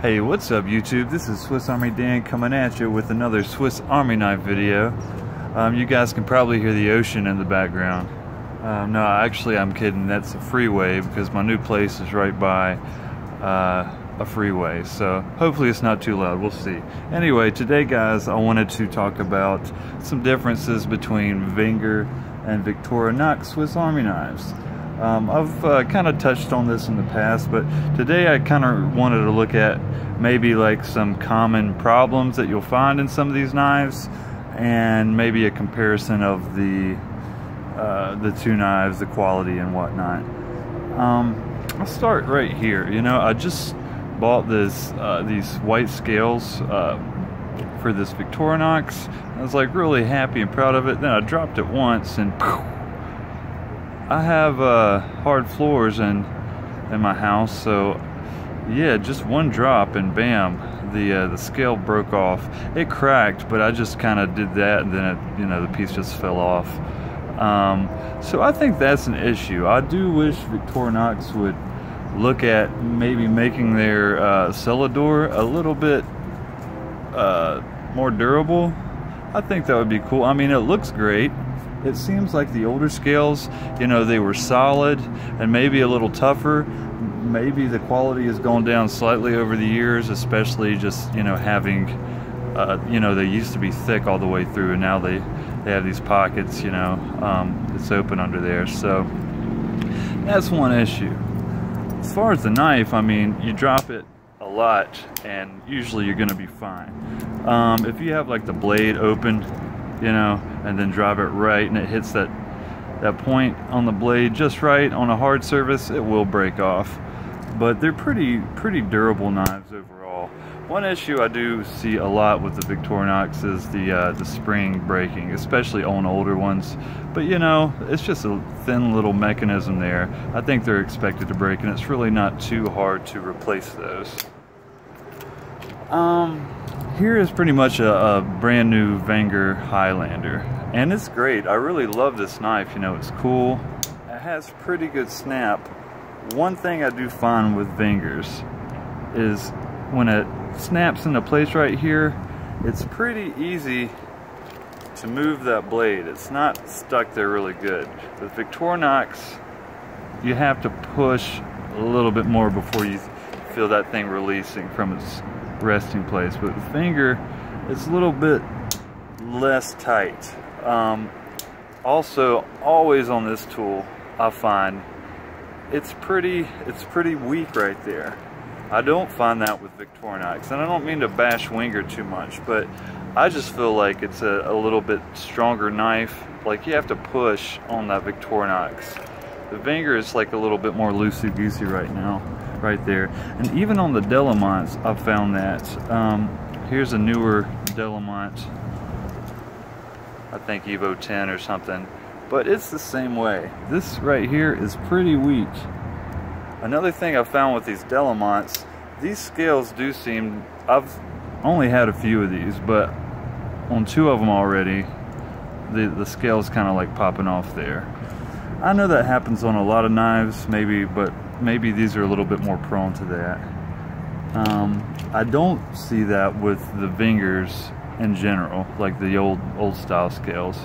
Hey, what's up YouTube? This is Swiss Army Dan coming at you with another Swiss Army knife video. Um, you guys can probably hear the ocean in the background. Um, no, actually I'm kidding. That's a freeway because my new place is right by uh, a freeway. So hopefully it's not too loud. We'll see. Anyway, today guys, I wanted to talk about some differences between Wenger and Victorinox Swiss Army knives. Um, I've uh, kind of touched on this in the past, but today I kind of wanted to look at maybe like some common problems that you'll find in some of these knives and maybe a comparison of the uh, the two knives, the quality and whatnot. Um, I'll start right here. You know, I just bought this uh, these white scales uh, for this Victorinox. I was like really happy and proud of it. Then I dropped it once and I have uh, hard floors in in my house, so yeah, just one drop and bam, the uh, the scale broke off. It cracked, but I just kind of did that, and then it, you know the piece just fell off. Um, so I think that's an issue. I do wish Victorinox would look at maybe making their uh, Cellidor a little bit uh, more durable. I think that would be cool. I mean, it looks great. It seems like the older scales, you know, they were solid and maybe a little tougher. Maybe the quality has gone down slightly over the years, especially just, you know, having, uh, you know, they used to be thick all the way through and now they, they have these pockets, you know, um, it's open under there. So that's one issue. As far as the knife, I mean, you drop it a lot and usually you're going to be fine. Um, if you have like the blade open, you know, and then drive it right and it hits that that point on the blade just right on a hard surface, it will break off. But they're pretty pretty durable knives overall. One issue I do see a lot with the Victorinox is the uh, the spring breaking, especially on older ones. But you know, it's just a thin little mechanism there. I think they're expected to break, and it's really not too hard to replace those. Um, here is pretty much a, a, brand new Wenger Highlander and it's great. I really love this knife you know it's cool. It has pretty good snap. One thing I do find with Wengers is when it snaps into place right here it's pretty easy to move that blade. It's not stuck there really good. With Victorinox you have to push a little bit more before you feel that thing releasing from its resting place. But the finger it's a little bit less tight. Um, also, always on this tool, I find it's pretty, it's pretty weak right there. I don't find that with Victorinox, and I don't mean to bash Wenger too much, but I just feel like it's a, a little bit stronger knife. Like you have to push on that Victorinox. The Wenger is like a little bit more loosey-goosey right now right there. And even on the Delémonts, I've found that. Um, here's a newer Delémont, I think Evo 10 or something, but it's the same way. This right here is pretty weak. Another thing I found with these Delémonts, these scales do seem, I've only had a few of these, but on two of them already, the, the scale's kind of like popping off there. I know that happens on a lot of knives, maybe, but maybe these are a little bit more prone to that. Um, I don't see that with the Wengers in general, like the old old style scales.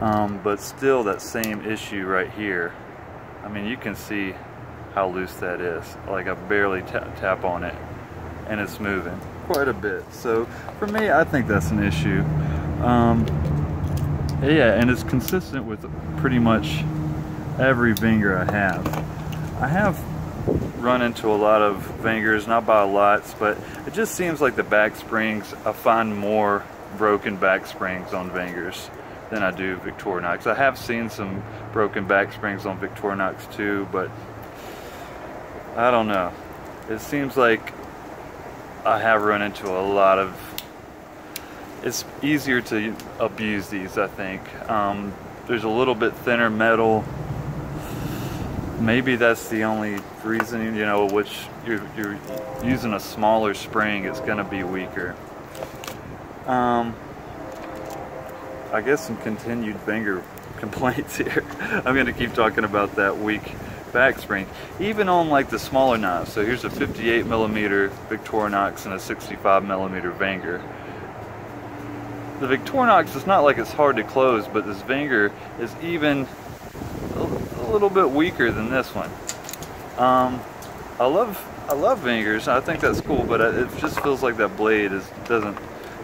Um, but still that same issue right here. I mean, you can see how loose that is. Like I barely tap on it and it's moving quite a bit. So for me, I think that's an issue. Um, yeah, and it's consistent with pretty much every Wenger I have. I have run into a lot of Wengers, not by lots, but it just seems like the back springs, I find more broken back springs on Wengers than I do Victorinox. I have seen some broken back springs on Victorinox too, but I don't know. It seems like I have run into a lot of it's easier to abuse these I think um, there's a little bit thinner metal maybe that's the only reason, you know, which you're, you're using a smaller spring, it's going to be weaker. Um, I guess some continued Wenger complaints here. I'm going to keep talking about that weak back spring, even on like the smaller knives. So here's a 58 millimeter Victorinox and a 65 millimeter Wenger. The Victorinox is not like it's hard to close, but this Wenger is even little bit weaker than this one. Um, I love I love Wengers. I think that's cool, but it just feels like that blade is doesn't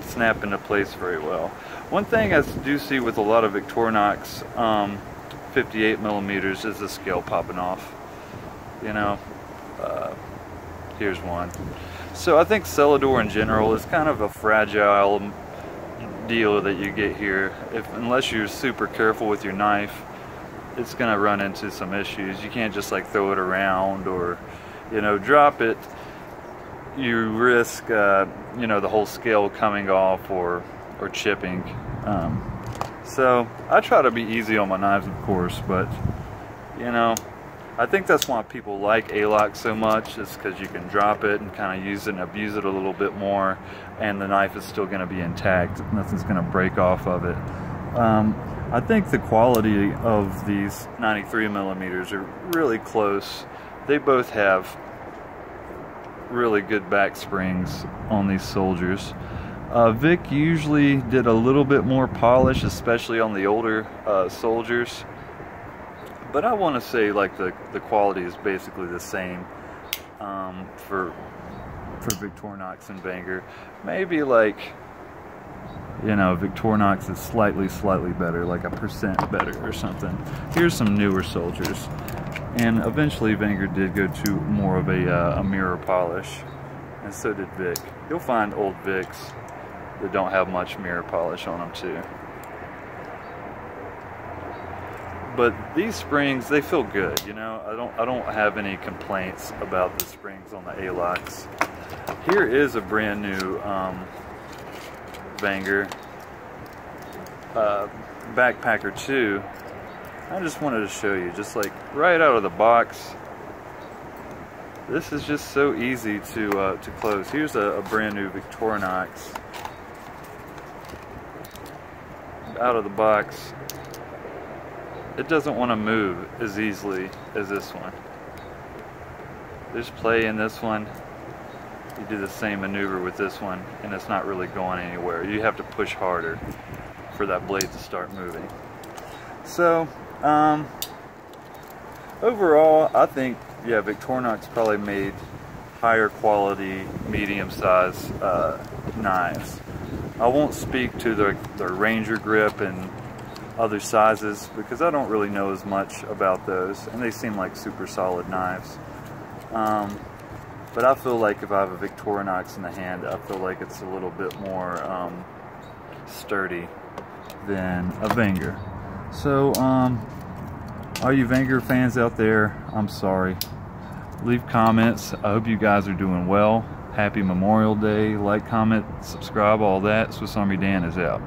snap into place very well. One thing I do see with a lot of Victorinox um, 58 millimeters is the scale popping off. You know, uh, here's one. So I think Cellidor in general is kind of a fragile deal that you get here. If unless you're super careful with your knife, it's gonna run into some issues. You can't just like throw it around or you know drop it. You risk uh, you know the whole scale coming off or or chipping. Um, so I try to be easy on my knives, of course, but you know, I think that's why people like Alox so much is because you can drop it and kind of use it and abuse it a little bit more and the knife is still going to be intact. Nothing's going to break off of it. Um, I think the quality of these 93 millimeters are really close. They both have really good back springs on these soldiers. Uh, Vic usually did a little bit more polish, especially on the older uh, soldiers. But I want to say like the, the quality is basically the same um, for for Victorinox and Wenger. Maybe like, you know, Victorinox is slightly, slightly better, like a percent better or something. Here's some newer soldiers. And eventually Wenger did go to more of a, uh, a mirror polish. And so did Vic. You'll find old Vics that don't have much mirror polish on them too. But these springs, they feel good, you know. I don't I don't have any complaints about the springs on the Alox. Here is a brand new um, Wenger uh, Backpacker 2. I just wanted to show you, just like right out of the box, this is just so easy to uh, to close. Here's a, a brand new Victorinox out of the box, it doesn't want to move as easily as this one. There's play in this one. You do the same maneuver with this one and it's not really going anywhere. You have to push harder for that blade to start moving. So, um, overall, I think, yeah, Victorinox probably made higher quality, medium size uh, knives. I won't speak to their, the Ranger grip and other sizes because I don't really know as much about those and they seem like super solid knives. Um, but I feel like if I have a Victorinox in the hand, I feel like it's a little bit more um, sturdy than a Wenger. So, um, all you Wenger fans out there, I'm sorry. Leave comments. I hope you guys are doing well. Happy Memorial Day. Like, comment, subscribe, all that. Swiss Army Dan is out.